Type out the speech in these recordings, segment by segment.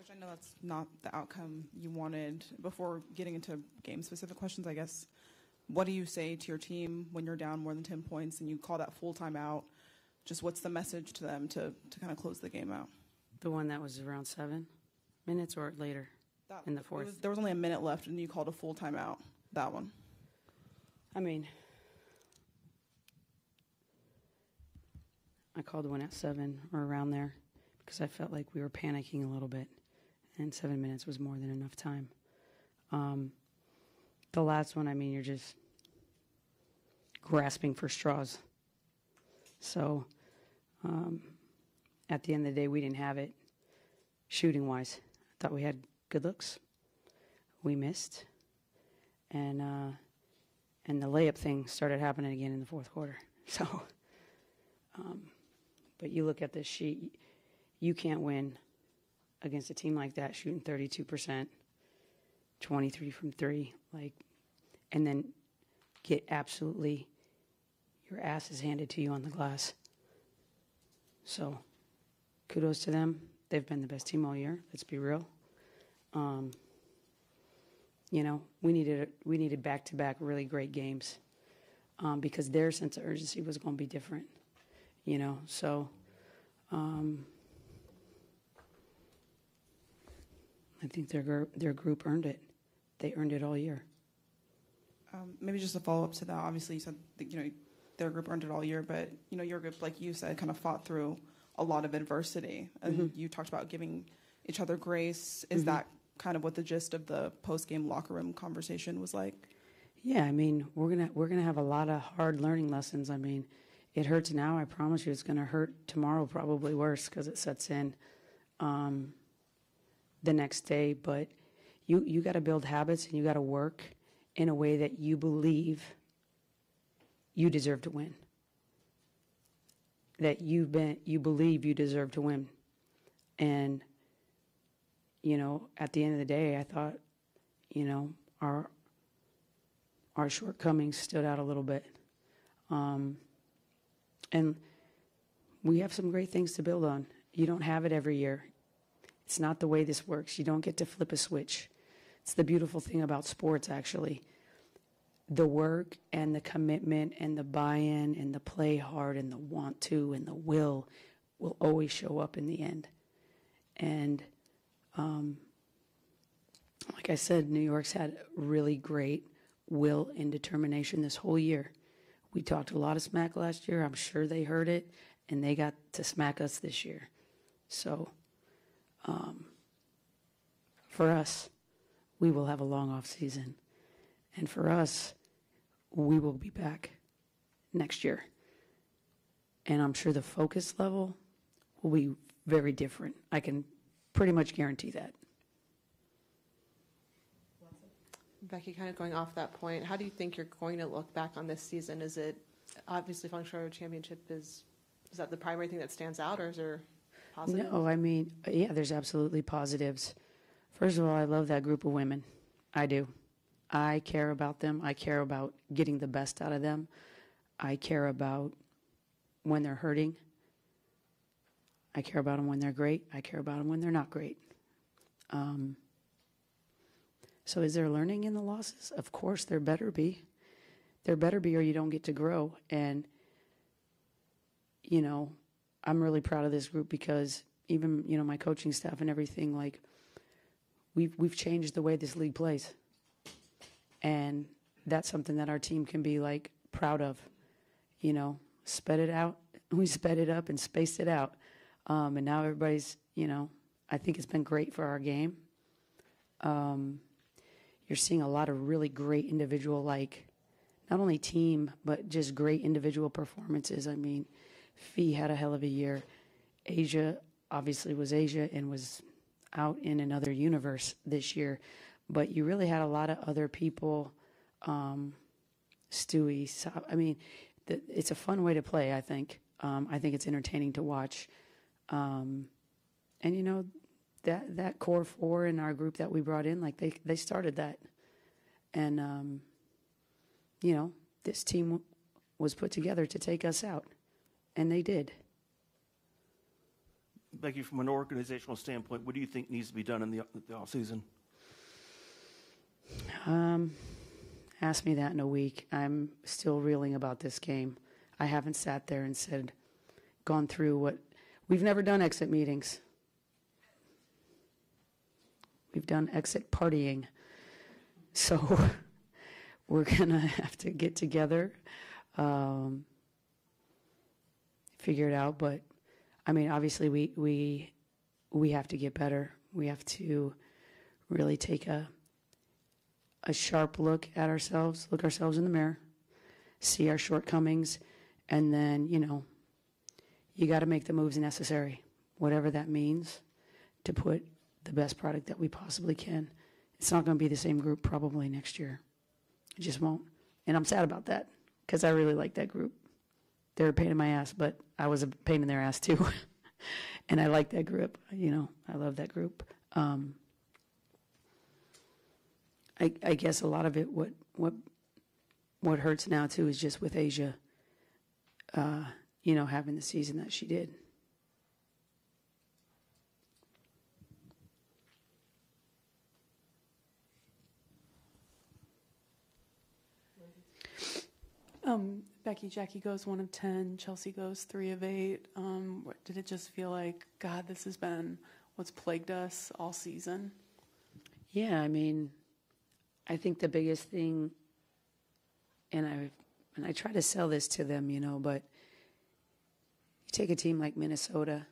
Coach, I know that's not the outcome you wanted. Before getting into game specific questions, I guess, what do you say to your team when you're down more than 10 points and you call that full timeout? Just what's the message to them to, to kind of close the game out? The one that was around seven minutes or later That, in the fourth. was- there was only a minute left and you called a full timeout. That one. I mean, I called the one at seven or around there because I felt like we were panicking a little bit, and seven minutes was more than enough time. Um, the last one, I mean, you're just grasping for straws. So, um, at the end of the day, we didn't have it shooting wise. I thought we had good looks. We missed, and uh, and the layup thing started happening again in the fourth quarter. So, um, but you look at this sheet, you can't win against a team like that shooting 32%, 23 from three, like, and then get absolutely your ass is handed to you on the glass. So, kudos to them. They've been the best team all year. Let's be real. Um, you know, we needed we needed back to back really great games um, because their sense of urgency was going to be different. You know, so um, I think their gr- their group earned it. They earned it all year. Um, maybe just a follow up to that. Obviously, you said that, you know their group earned it all year, but you know your group, like you said, kind of fought through a lot of adversity, and you talked about giving each other grace. Is that kind of what the gist of the post game locker room conversation was like? Yeah, I mean, we're gonna we're gonna have a lot of hard learning lessons. I mean, it hurts now. I promise you, it's gonna hurt tomorrow. Probably worse because it sets in um, the next day. But you you got to build habits and you got to work in a way that you believe you deserve to win. That you've been you believe you deserve to win, and you know, at the end of the day, I thought, you know, our our shortcomings stood out a little bit. Um, and we have some great things to build on. You don't have it every year. It's not the way this works. You don't get to flip a switch. It's the beautiful thing about sports, actually. The work and the commitment and the buy in and the play hard and the want to and the will will always show up in the end. And um, like I said, New York's had really great will and determination this whole year. We talked a lot of smack last year. I'm sure they heard it, and they got to smack us this year. So, um, for us, we will have a long off season, and for us, we will be back next year. And I'm sure the focus level will be very different. I can pretty much guarantee that. Becky, kind of going off that point, how do you think you're going to look back on this season? Is it obviously Functional Championship is is that the primary thing that stands out, or is there positive? No, I mean, yeah, there's absolutely positives. First of all, I love that group of women. I do. I care about them. I care about getting the best out of them. I care about when they're hurting. I care about them when they're great. I care about them when they're not great. Um, so, is there learning in the losses? Of course, there better be. There better be, or you don't get to grow. And you know, I'm really proud of this group because even you know my coaching staff and everything like we've we've changed the way this league plays, and that's something that our team can be like proud of. You know, sped it out, we sped it up and spaced it out, um, and now everybody's you know I think it's been great for our game. Um, you're seeing a lot of really great individual like not only team but just great individual performances. I mean. Phee had a hell of a year. A'ja obviously was A'ja and was out in another universe this year, but you really had a lot of other people. Um, Stewie, so, I mean, the, it's a fun way to play. I think. Um, I think it's entertaining to watch, um, and you know that that core four in our group that we brought in, like they they started that, and um, you know this team was put together to take us out and they did. Becky, from an organizational standpoint, what do you think needs to be done in the, the offseason? Um, ask me that in a week. I'm still reeling about this game. I haven't sat there and said, gone through what we've never done exit meetings. We've done exit partying. So we're going to have to get together, um, figure it out. But I mean, obviously, we, we, we have to get better. We have to really take a, a sharp look at ourselves, look ourselves in the mirror, see our shortcomings, and then, you know, you got to make the moves necessary, whatever that means, to put the best product that we possibly can. It's not going to be the same group probably next year. It just won't. And I'm sad about that because I really like that group. They're a pain in my ass, but I was a pain in their ass too. and I like that group. You know, I love that group. Um, I, I guess a lot of it, what what what hurts now too, is just with A'ja. Uh, you know, having the season that she did. Um, Becky, Jackie goes one of 10, Chelsea goes three of eight. Um, what, did it just feel like, God, this has been what's plagued us all season? Yeah, I mean, I think the biggest thing, and I and I try to sell this to them, you know, but you take a team like Minnesota,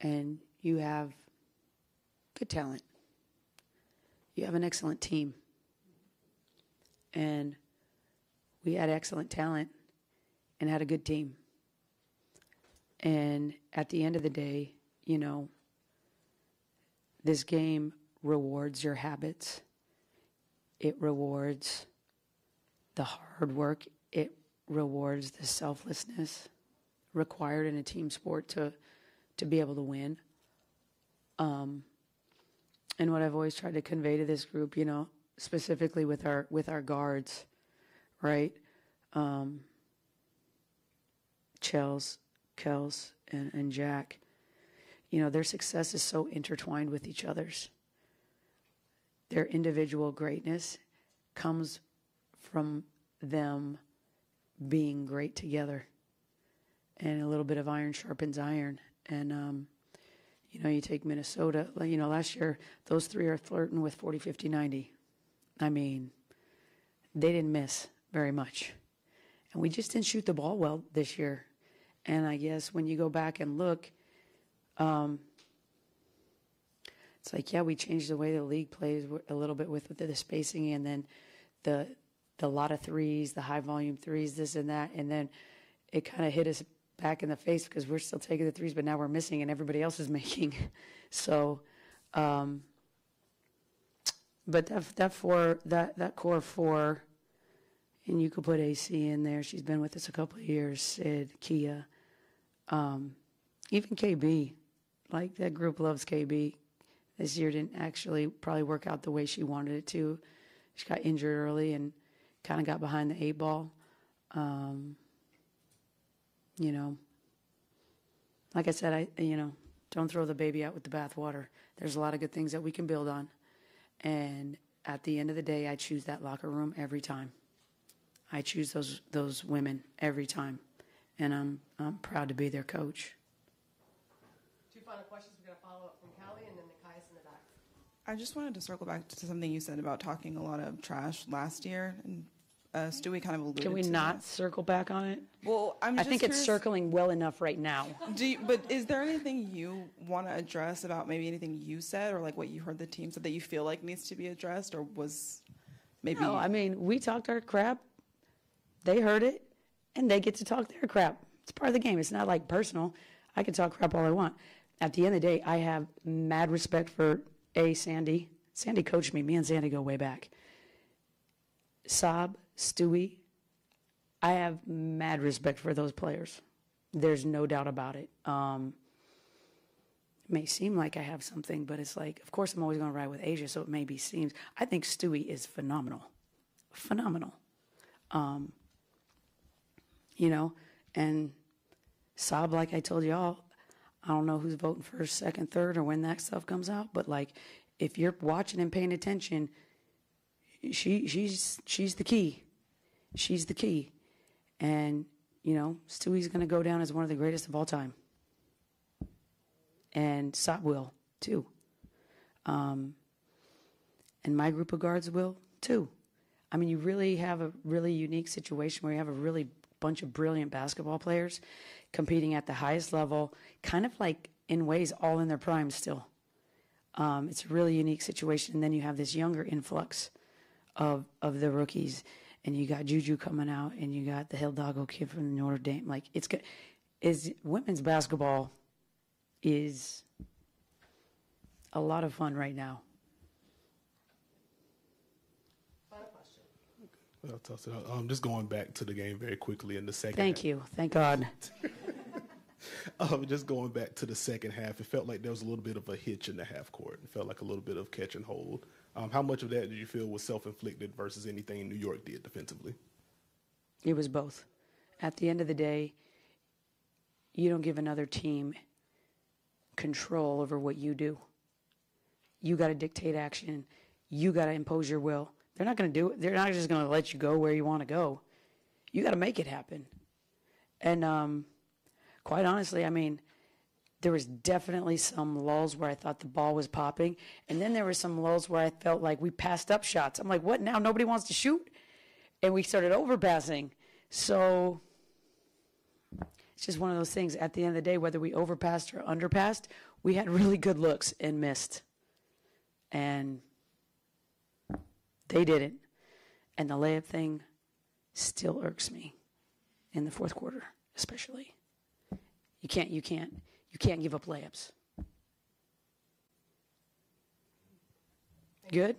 and you have good talent. You have an excellent team, and we had excellent talent and had a good team. And at the end of the day, you know, this game rewards your habits. It rewards the hard work. It rewards the selflessness required in a team sport to to be able to win. Um, and what I've always tried to convey to this group, you know, specifically with our with our guards, right? Um, Chels, Kels, and, and Jack, you know, their success is so intertwined with each other's. Their individual greatness comes from them being great together. And a little bit of iron sharpens iron. And, um, you know, you take Minnesota, you know, last year, those three are flirting with 40, 50, 90. I mean, they didn't miss very much. And we just didn't shoot the ball well this year. And I guess when you go back and look, um, it's like, yeah, we changed the way the league plays a little bit with, the spacing and then the the lot of threes, the high volume threes, this and that, and then it kind of hit us back in the face because we're still taking the threes, but now we're missing and everybody else is making. so, um, but that that four that that core four, and you could put AC in there. She's been with us a couple of years. Sid, Kia, um, even KB, like that group loves KB. This year didn't actually probably work out the way she wanted it to. She got injured early and kind of got behind the eight ball. Um, you know, like I said, I you know don't throw the baby out with the bathwater. There's a lot of good things that we can build on, and at the end of the day, I choose that locker room every time. I choose those those women every time, and I'm I'm proud to be their coach. Two final questions. We're going to follow up from Callie and then Nikias in the back. I just wanted to circle back to something you said about talking a lot of trash last year, and uh, Stewie kind of alluded. Can we to not that. circle back on it? Well, I'm. I Just think it's circling well enough right now. Do you, but is there anything you want to address about maybe anything you said or like what you heard the team said that you feel like needs to be addressed or was maybe? No, I mean, we talked our crap. They heard it, and they get to talk their crap. It's part of the game. It's not like personal. I can talk crap all I want. At the end of the day, I have mad respect for A. Sandy. Sandy coached me. Me and Sandy go way back. Saab, Stewie. I have mad respect for those players. There's no doubt about it. Um, it may seem like I have something, but it's like, of course, I'm always going to ride with A'ja, so it maybe seems. I think Stewie is phenomenal, phenomenal. Um, you know, and Saab, like I told y'all, I don't know who's voting first, second, third, or when that stuff comes out, but like, if you're watching and paying attention, she she's she's the key. She's the key, and you know, Stewie's going to go down as one of the greatest of all time, and Sot will too. Um, and my group of guards will too. I mean, you really have a really unique situation where you have a really bunch of brilliant basketball players competing at the highest level, kind of like in ways all in their prime still. Um, it's a really unique situation. And then you have this younger influx of of the rookies, and you got Juju coming out, and you got the Hidalgo kid from Notre Dame. Like it's good. Is women's basketball is a lot of fun right now. Final question. I'll toss it out. Um, just going back to the game very quickly in the second. Thank half. you. Thank God. Um, just going back to the second half, it felt like there was a little bit of a hitch in the half court. It felt like a little bit of catch and hold. Um, how much of that did you feel was self-inflicted versus anything New York did defensively? It was both. At the end of the day, you don't give another team control over what you do. You got to dictate action. You got to impose your will. They're not going to do it. They're not just going to let you go where you want to go. You got to make it happen. And um, quite honestly, I mean, there was definitely some lulls where I thought the ball was popping, and then there were some lulls where I felt like we passed up shots. I'm like, what now? Nobody wants to shoot, and we started overpassing. So it's just one of those things. At the end of the day, whether we overpassed or underpassed, we had really good looks and missed, and they didn't. And the layup thing still irks me in the fourth quarter, especially. You can't, you can't, you can't give up layups. Good?